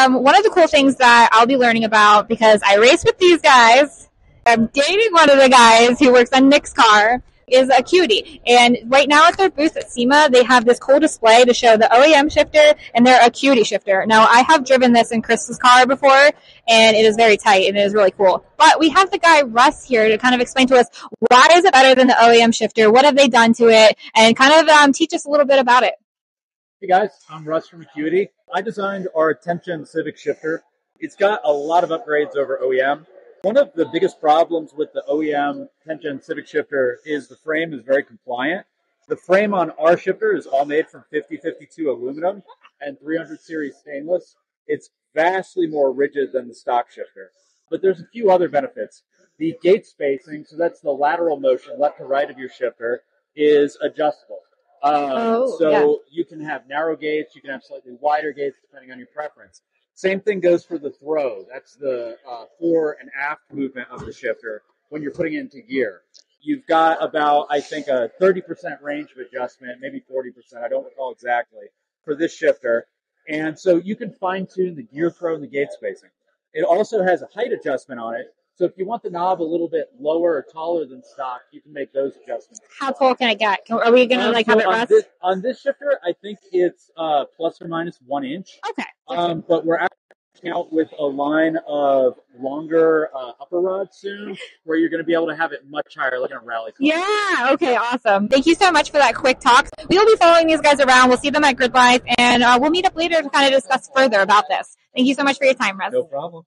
Um, one of the cool things that I'll be learning about because I race with these guys. I'm dating one of the guys who works on Nick's car is Acuity. And right now at their booth at SEMA, they have this cool display to show the OEM shifter and their Acuity shifter. Now, I have driven this in Chris's car before, and it is very tight and it is really cool. But we have the guy Russ here to kind of explain to us why is it better than the OEM shifter? What have they done to it? And kind of um, teach us a little bit about it. Hey guys, I'm Russ from Acuity. I designed our Tenth Gen Civic shifter. It's got a lot of upgrades over OEM. One of the biggest problems with the OEM Tenth Gen Civic shifter is the frame is very compliant. The frame on our shifter is all made from 5052 aluminum and 300 series stainless. It's vastly more rigid than the stock shifter. But there's a few other benefits. The gate spacing, so that's the lateral motion left to right of your shifter, is adjustable. Um, Oh, so yeah. you can have narrow gates, you can have slightly wider gates depending on your preference. Same thing goes for the throw. That's the uh, fore and aft movement of the shifter when you're putting it into gear. You've got about, I think, a 30% range of adjustment, maybe 40%, I don't recall exactly, for this shifter. And so you can fine tune the gear throw and the gate spacing. It also has a height adjustment on it. So if you want the knob a little bit lower or taller than stock, you can make those adjustments. How tall can I get? Can, are we going to like so have it on Russ? this, on this shifter, I think it's uh, plus or minus one inch. Okay. Um, but we're actually out with a line of longer uh, upper rods soon, where you're going to be able to have it much higher, like in a rally car. Yeah. Okay. Awesome. Thank you so much for that quick talk. We'll be following these guys around. We'll see them at Gridlife, and uh, we'll meet up later to kind of discuss further about this. Thank you so much for your time, Russ. No problem.